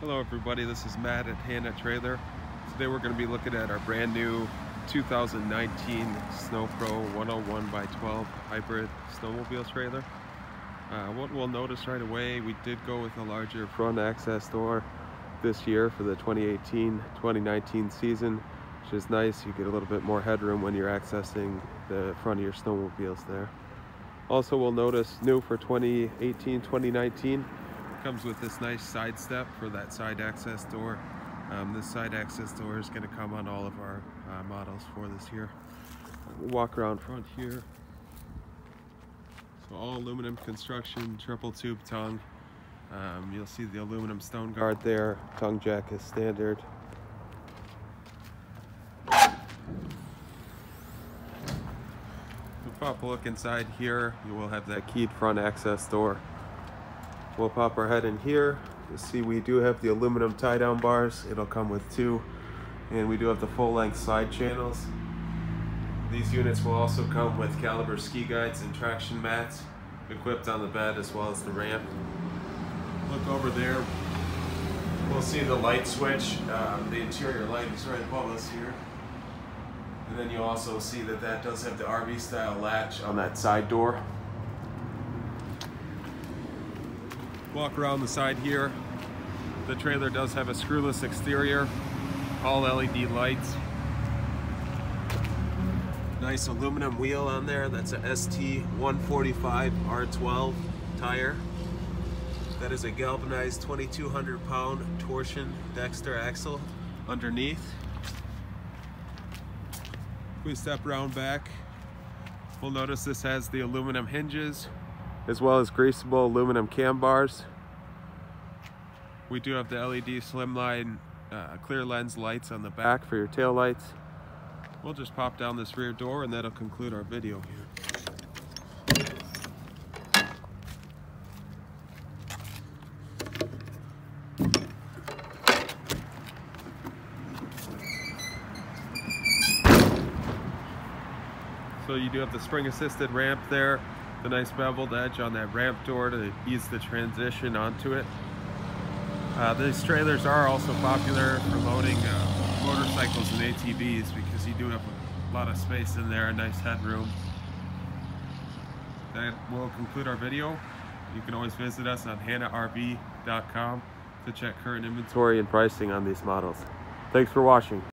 Hello everybody, this is Matt at Hanna Trailer. Today we're going to be looking at our brand new 2019 SnoPro 101 by 12 hybrid snowmobile trailer. Uh, what we'll notice right away, we did go with a larger front access door this year for the 2018-2019 season, which is nice. You get a little bit more headroom when you're accessing the front of your snowmobiles there. Also, we'll notice new for 2018-2019 comes with this nice side step for that side access door. Um, this side access door is going to come on all of our uh, models for this year. Walk around front here. So all aluminum construction, triple tube tongue. Um, you'll see the aluminum stone guard there. Tongue jack is standard. We'll pop a look inside here. You will have that keyed front access door. We'll pop our head in here. You see we do have the aluminum tie down bars. It'll come with two. And we do have the full length side channels. These units will also come with caliber ski guides and traction mats equipped on the bed as well as the ramp. Look over there. We'll see the light switch. Um, the interior light is right above us here. And then you'll also see that that does have the RV style latch on that side door. Walk around the side here. The trailer does have a screwless exterior, all LED lights. Nice aluminum wheel on there. That's a ST145 R12 tire. That is a galvanized 2200 pound torsion Dexter axle underneath. If we step around back, we'll notice this has the aluminum hinges as well as greasable aluminum cam bars. We do have the LED slimline uh, clear lens lights on the back for your tail lights. We'll just pop down this rear door and that'll conclude our video here. So you do have the spring assisted ramp there the nice beveled edge on that ramp door to ease the transition onto it. Uh, these trailers are also popular for loading uh, motorcycles and ATVs because you do have a lot of space in there, a nice headroom. That will conclude our video. You can always visit us on hannarv.com to check current inventory and pricing on these models. Thanks for watching.